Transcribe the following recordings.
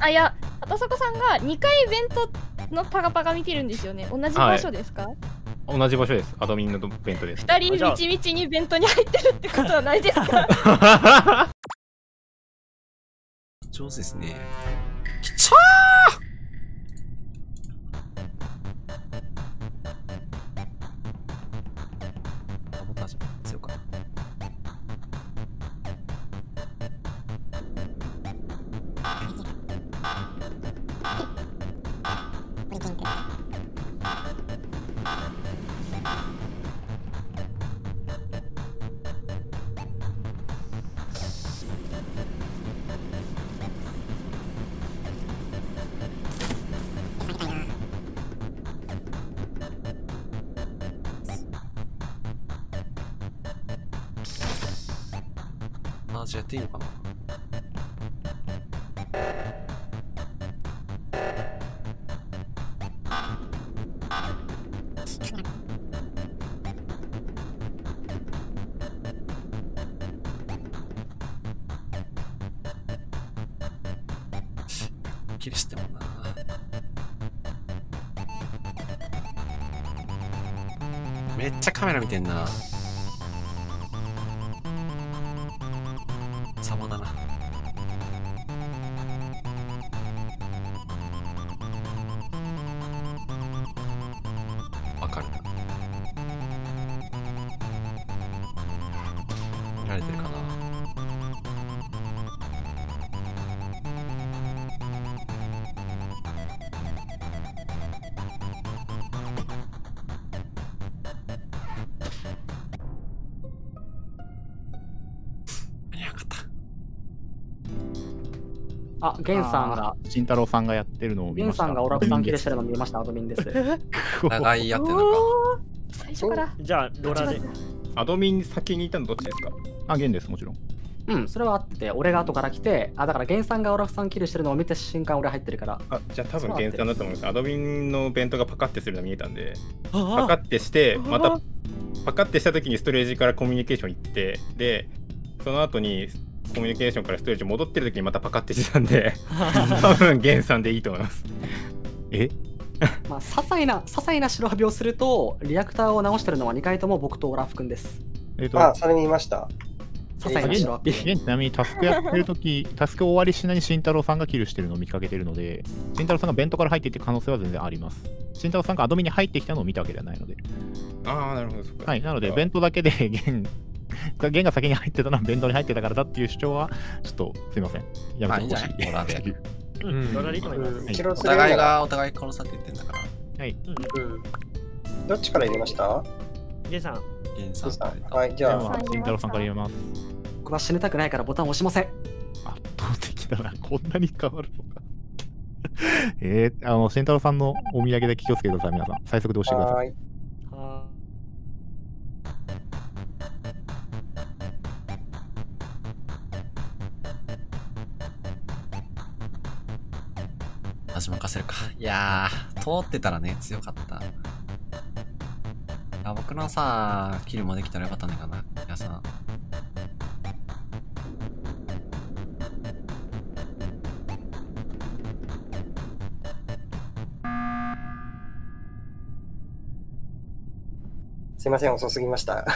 あいや畑坂さんが2回イベントのパカパカ見てるんですよね同じ場所ですか、同じ場所です。アドミンのベントです。2人みちみちにイベントに入ってるってことはないですか？上手ですね。サあ、じゃあやっていいのかな？切りしてもな。めっちゃカメラ見てんな。れてるかな。あ、ゲンさんが、慎太郎さんがやってるのを見ゲンました。さんがオラフさん切れしてるの見ました、アドミンです。長いやってるのか。最初から。じゃあローラーでアドミン先にいたのどっちですか？あ、ゲンです、もちろん。うん、それはあってて、俺が後から来て、あ、だからゲンさんがオラフさん切れしてるのを見た瞬間俺入ってるから、あじゃあ多分原産だと思います。アドミンのベントがパカってするの見えたんで、パあ。カってして、またパカってした時にストレージからコミュニケーション行ってて、で、その後にコミュニケーションからストレージ戻ってる時にまたパカってしてたんで、多分原産でいいと思います。え？まあ、些細な、些細な白ハビをすると、リアクターを直してるのは2回とも僕とオラフ君です。えっ、と、あ、それ見ました。些細な白ハビ。ゲンちなみにタスクやってる時 タスク終わりしないに慎太郎さんがキルしてるのを見かけてるので、慎太郎さんがベントから入っていって可能性は全然あります。慎太郎さんがアドミに入ってきたのを見たわけではないので。ああ、なるほど。はい、なので、ベントだけでゲン、ゲンが先に入ってたのはベントに入ってたからだっていう主張は、ちょっとすいません。やめてほしいうんローラーでいいと思いますお互いがお互い殺さって言ってんだからうん。どっちから入れました？ゲンさんゲンさんはい、じゃあ、慎太郎さんから入れます。僕は死にたくないからボタン押しません。圧倒的だな。こんなに変わるのか。えー、あの、慎太郎さんのお土産だけ気をつけてください、皆さん。最速で押してください。味任せるか。いやー、通ってたらね、強かった。いや、僕のさ、キルもできたらよかったんだかな、皆さん。すいません、遅すぎました。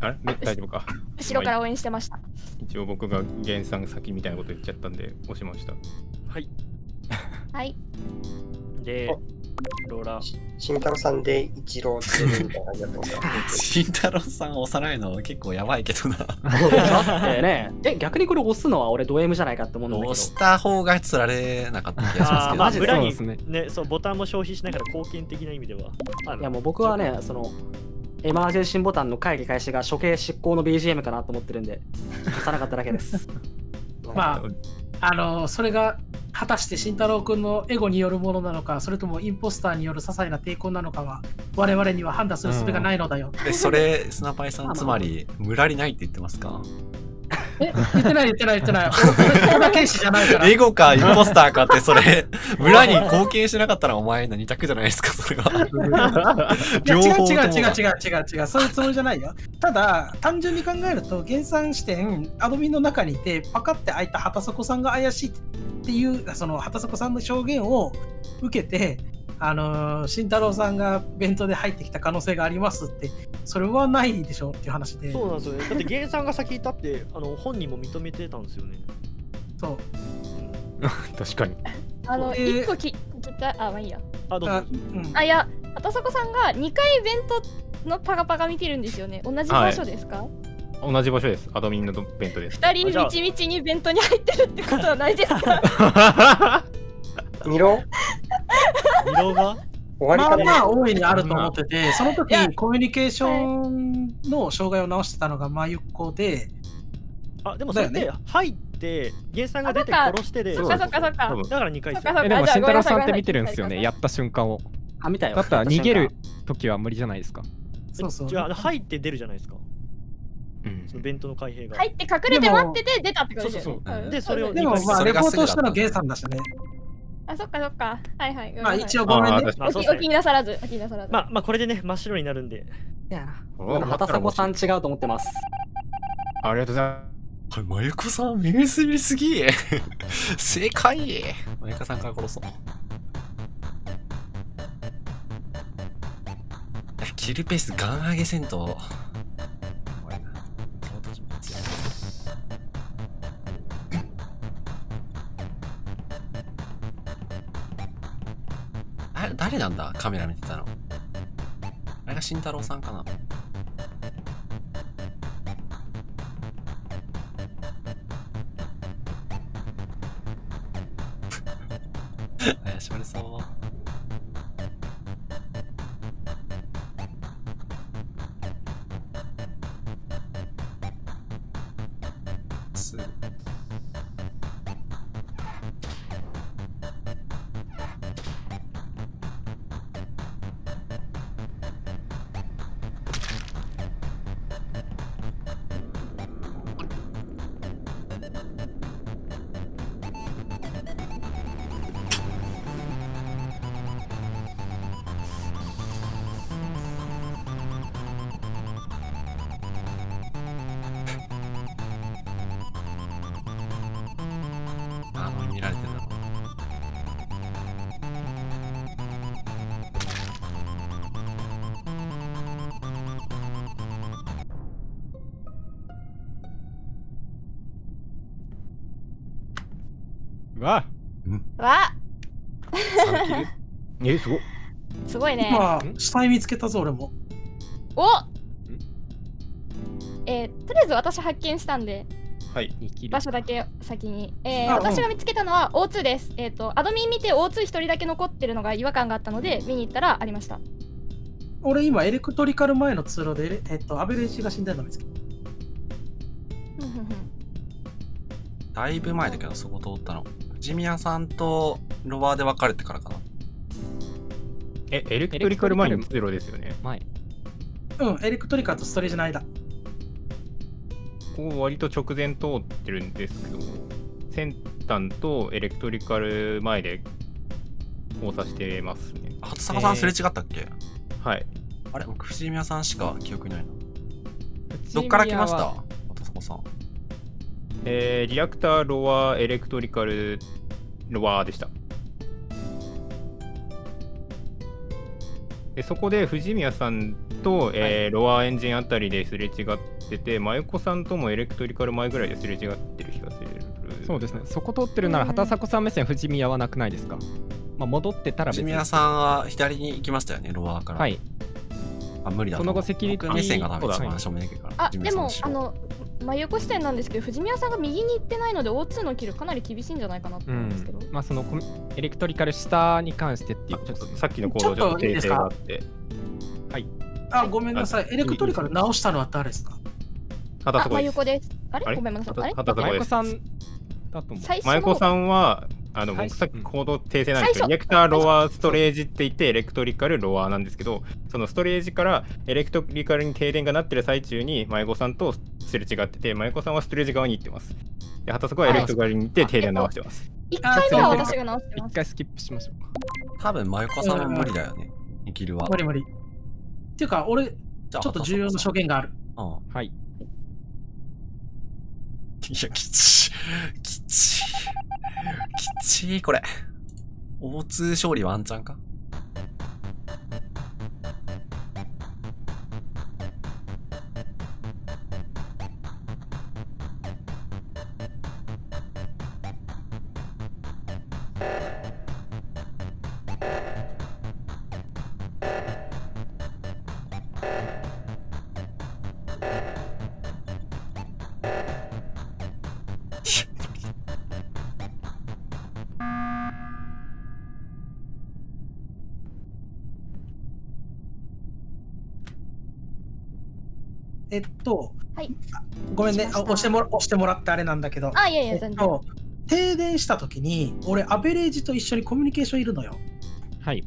あれ？ね大丈夫か？後ろから応援してました一応僕が原産先みたいなこと言っちゃったんで押しました。はいはい。でローラー。慎太郎さんで一郎ってるみたいな感じだったんです。か 慎太郎さん押さないの結構やばいけどな。だって ね、え、逆にこれ押すのは俺ド M じゃないかって思うんだけど押。した方が釣られなかった気がしますけど。まあマジで裏にね。ねそうボタンも消費しながら貢献的な意味ではいやもう僕はね、その、エマージェンシーボタンの会議開始が処刑執行の BGM かなと思ってるんで、押さなかっただけです。まあ、あのそれが果たして慎太郎君のエゴによるものなのか、それともインポスターによる些細な抵抗なのかは、我々には判断する術がないのだよ。え、それ、スナパイさん、つまり、ムラリないって言ってますか？え、言ってない言ってない言ってない。俺俺田剣士じゃないから。エゴかインポスターかって、それ、村に貢献しなかったらお前の二択じゃないですか、それは。違う違う違う違う違う違うそういうつもりじゃないよただ単純に考えると原産視点アドミンの中にいてパカって開いた畑底さんが怪しいっていうその畑底さんの証言を受けてあのー慎太郎さんが弁当で入ってきた可能性がありますってそれはないでしょっていう話でそうなんですよね。だって原さんが先いたって、あの本人も認めてたんですよね。そう 確かに。あの、えー一個き聞きたい、あ、まあいいや。あ、どうあぞ。うんあ、いや、畑迫さんが2回イベントのパカパカ見てるんですよね。同じ場所ですか、同じ場所です。アドミンの弁当です。二人みちみちに弁当に入ってるってことはないですか？二郎色が？終わりかな、まあまあ大いにあると思ってて、その時コミュニケーションの障害を直してたのが真由っ子で、あ、でもそれってだよ入って、原さんが出て殺してで、そっかそっかそっかだから2回戦。でも慎太郎さんって見てるんですよね、やった瞬間を。あ、見たよ。だったら逃げる時は無理じゃないですか。そうそう。違う、あの入って出るじゃないですか。うん。その弁当の開閉が。入って隠れて待ってて出たってことで。そうそうそう。ん。でそれをでもまあ、レポートしたのゲイさんだしね。あ、そっかそっか。はいはい。まあ一応応。ごめんね。お気。になさらず、お気になさらず。まあ、まあ、これでね、真っ白になるんで。いやまだ畑迫さん違うと思ってます。ありがとうございます。これ、まゆこさん、目すりすぎ。正解。まゆこさんから殺そう。キルペースガン上げせんあれ、誰なんだ？カメラ見てたの。あれが慎太郎さんかな 怪しまれそう。わわ3キルえ、すごっ。すごいね。まあ、死体見つけたぞ、俺も。おえー、とりあえず私発見したんで、はい。2キル場所だけ先に。えー私が見つけたのは O2 です。えっ、と、アドミン見て O2 一人だけ残ってるのが違和感があったので、見に行ったらありました。俺今、エレクトリカル前の通路で、えっと、アベレージが死んでるの見つけた。だいぶ前だけど、そこ通ったの。藤宮さんとロワーで別れてからかな。え、エレクトリカル前の通路ですよね。前。うん、エレクトリカルとストレージの間。ここ割と直前通ってるんですけど、先端とエレクトリカル前で交差してますね。初坂さんすれ違ったっけ、はい。あれ？僕、藤宮さんしか記憶にないな。どっから来ました？初坂さん。えー、リアクター、ロワー、エレクトリカル、ロワーでした。でそこで藤宮さんと、えーロワーエンジンあたりですれ違ってて、真由子さんともエレクトリカル前ぐらいですれ違ってる気がする。そうですね。そこ通ってるなら、畑迫さん目線、藤宮はなくないですか？まあ、戻ってたら。藤宮さんは左に行きましたよね、ロワーから。はい。あ、無理だとその。後セキュリティ僕目線が多分そうだ一番正面だけどから。あ、藤でも、宮さ真横視点なんですけど、藤宮さんが右に行ってないので、O2 のキルかなり厳しいんじゃないかなとう思うんですけど。ん。まあ、そのエレクトリカル下に関してっていうことですね。さっきの行動上の訂正があって、あ、ごめんなさい。エレクトリカル直したのは誰ですか？あ、真畑そこです。横です。あれ？あれ？ごめんなさい。あれ？真由子さんだと思う。最初の真由子さんはあの、僕さっき行動訂正なんですけど、エレクター、ロア、ストレージって言って、エレクトリカル、ロアなんですけど、そのストレージからエレクトリカルに停電がなってる最中に、舞子さんとすれ違ってて、舞子さんはストレージ側に行ってます。で、畑底はエレクトリカルに行って停電直してます。一回目は私が直してます。一回スキップしましょうか。多分、まゆこさんは無理だよね。ニキルは。無理無理。っていうか、俺、ちちょょっと重要な証言がある。うん。はい。いや、きちい。きちい。きちい、これ。O2 勝利ワンチャンか？えっと、はいごめんね、し押してもら押してもらってあれなんだけど、あ、いやいや、えっ全然。と、停電した時に、俺、アベレージと一緒にコミュニケーションいるのよ。はい。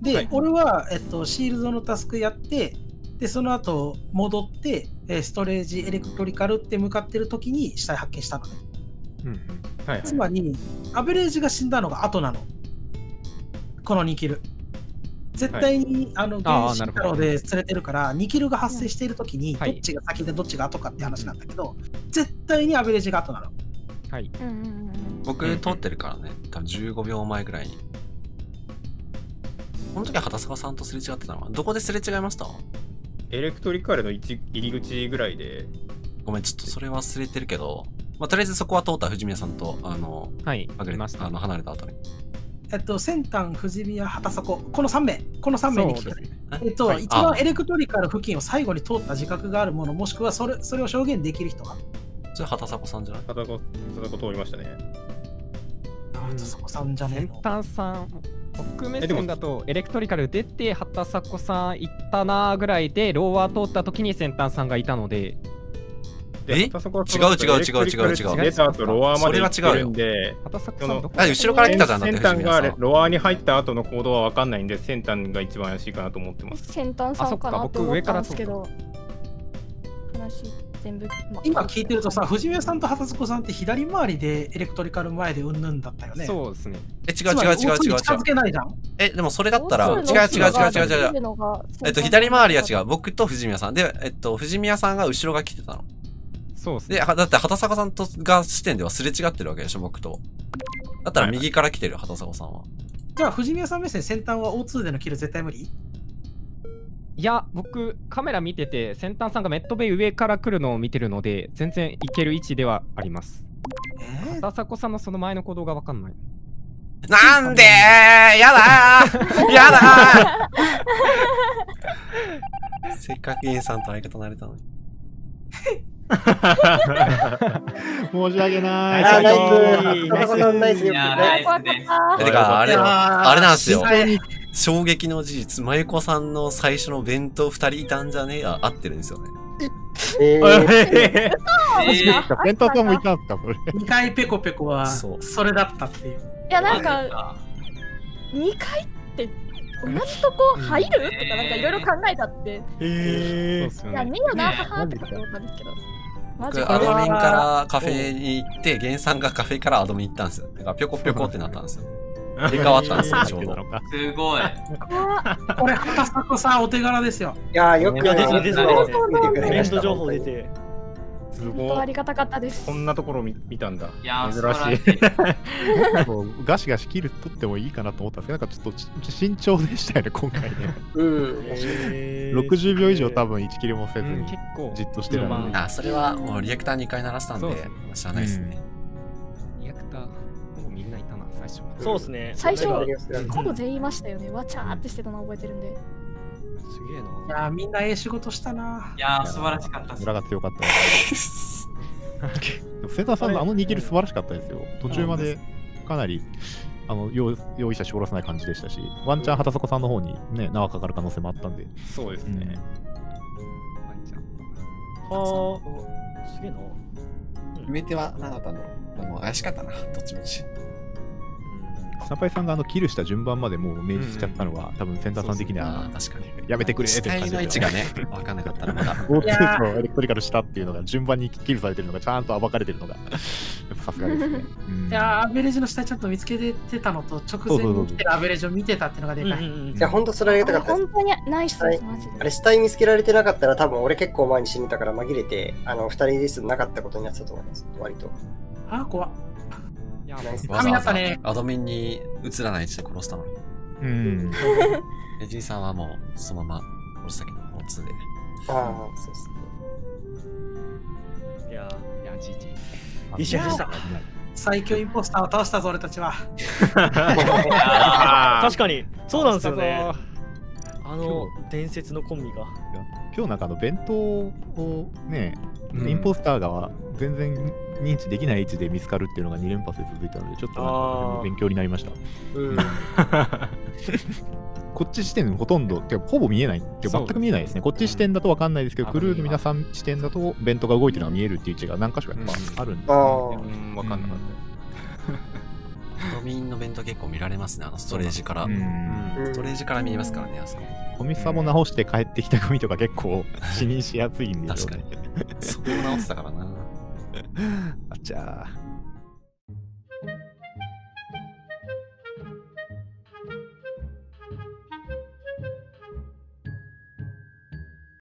で、はい俺は、えっと、シールドのタスクやって、で、その後戻って、えーストレージ、エレクトリカルって向かってる時に死体発見したのね。うんうん。はいはいつまり、アベレージが死んだのが後なの。この2キル。絶対に、あの、あー原子太郎で連れてるから、2キルが発生している時に、はいどっちが先でどっちが後かって話なんだけど、絶対にアベレージが後なの。はい。うんうんうんうん。僕、通ってるからね。多分15秒前ぐらいに。この時は畑坂さんとすれ違ってたのはどこですれ違いました？エレクトリカルの一入り口ぐらいで、ごめん、ちょっとそれ忘れてるけど、まあ、とりあえずそこは通った藤宮さんと、あの、はい。あげいました。あの離れた後に。えっと、先端、富士宮、畑底、この3名、この3名に来てる。そうですね。えっと、はい一番エレクトリカル付近を最後に通った自覚があるもの、もしくはそれそれを証言できる人が。それ畑坂さんじゃない？畑子、畑子通りましたね。畑底さんじゃねえ先の。端さん、僕目線だとエレクトリカル出て、畑迫さん行ったなーぐらいで、ローワー通った時に先端さんがいたので、でえ？違う違う違う違う違うそのさんどこあ、後ろから来たじゃん、先端。がロアに入った後の行動は分かんないんで、先端が一番怪しいかなと思ってます。先端さんかなって思ったんですけど。話全部、まあ今聞いてるとさ、藤宮さんと畑底さんって左回りでエレクトリカル前でうんぬんだったよね。そうですね。え、違う違う違う違う違う近づけないじゃん。え、でもそれだったら、違う違う違う違う違う違う。えっと、左回りは違う。僕と藤宮さん。で、えっと、藤宮さんが後ろが来てたの。そうですね。で、はだって畑坂さんとが視点ではすれ違ってるわけでしょ、僕と。だったら右から来てる、畑坂さんは。じゃあ、藤宮さん目線、先端は O2 でのキル絶対無理？いや、僕、カメラ見てて、先端さんがメットベイ上から来るのを見てるので、全然いける位置ではあります。えー、畑迫さんのその前の行動がわかんない。なんでーやだー やだー せっかくインさんと相方なれたのに。申し訳ない。あーナイ最スナイスナイナイスです。え、てか、あれ、あれなんですよ衝撃の事実、まゆこさんの最初の弁当二人いたんじゃね？えあ、合ってるんですよね。えー、えペンタさんもいたんすか、それ。2回ペコペコはそれだったっていう。いや、なんーか、2回って同じとこ入る？とか、なんかいろいろ考えたって。そうですよいや、ね。ねえよな、ねえははって思ったんですけど。僕、アか。ドミンからカフェに行って、ゲンさんがカフェからアドミン行ったんですよ。だから、ぴょこぴょこってなったんですよ。入れ替わったんですよ、ちょうど。すごい。これ、畑迫さんお手柄ですよ。いやーよくいやですねですね見てくれトレンドました情報出て。す本ごい。当ありがたかったです。こんなところ見見たんだ。いや珍ししい。い。こうガシガシ切る取ってもいいかなと思ったんですけど、なんかちょっとち慎重でしたよね、今回ね。うん60秒以上多分1キルもせずうん、に結構、じっとしてたので。あ、それはもうリアクター2回鳴らしたんでそうですね、知らないですね。リアクター、もうみんないたな、最初。そうですね。最初すほぼ全員いましたよね。わちゃーってしてたの覚えてるんで。げえいな。やー、みんなええ仕事したな。いやー、素晴らしかったです。村が強かったです。でもセンターさんのあの握り素晴らしかったですよ。途中までかなりあの用用意者絞らせない感じでしたし、ワンチャン畑底さんの方にね、縄かかる可能性もあったんで。そうですね。ワンちゃんはあ、すげえな。決め手は何だったんだろう。でも怪しかったな、どっちみち。ナパイさんがあのキルした順番までもう明示しちゃったのは、多分センターさん的には確かに。やめてくれって視界の位置がね、分かんなかったらまだ。GoTo とエレクトリカルしたっていうのが順番にキルされてるのがちゃんと暴かれてるのが、やっぱさすがですね。うんいやーアベレージの下ちゃんと見つけてたのと直前に来てるアベレージを見てたっていうのがでかい。いや、ほんとそれありがたかったです。本当にナイスです、マジで。あれ、死体見つけられてなかったら、多分俺結構前に死んでたから紛れて、あの、二人ですなかったことになってたと思います。割と。あー、怖っ。ナイスわざわざ神だったねアドミンに映らないで殺したのに。うん。レジーさんはもうそのまま殺したけど、もう2で。ああ、そうですね。いやいや、じじ。いい試合でした。最強インポスターを倒したぞ、俺たちは。確かに、そうなんですよね。あの伝説のコンビが。今日なんかあの弁当をね、うんインポスターが全然認知できない位置で見つかるっていうのが2連発で続いたので、ちょっと勉強になりました。うん。こっち視点ほとんど、てかほぼ見えない、てか全く見えないですね。こっち視点だと分かんないですけど、クルーの皆さん視点だと弁当が動いてるのが見えるっていう位置が何箇所かやっぱあるんですね。うん、わかんなかっアドミンの弁当結構見られますね、あのストレージから。うんストレージから見えますからね、あそこ。コミサボ直して帰ってきた組とか結構死にしやすいんですよ確かねに。。そこを直ってたからな。あっちゃー。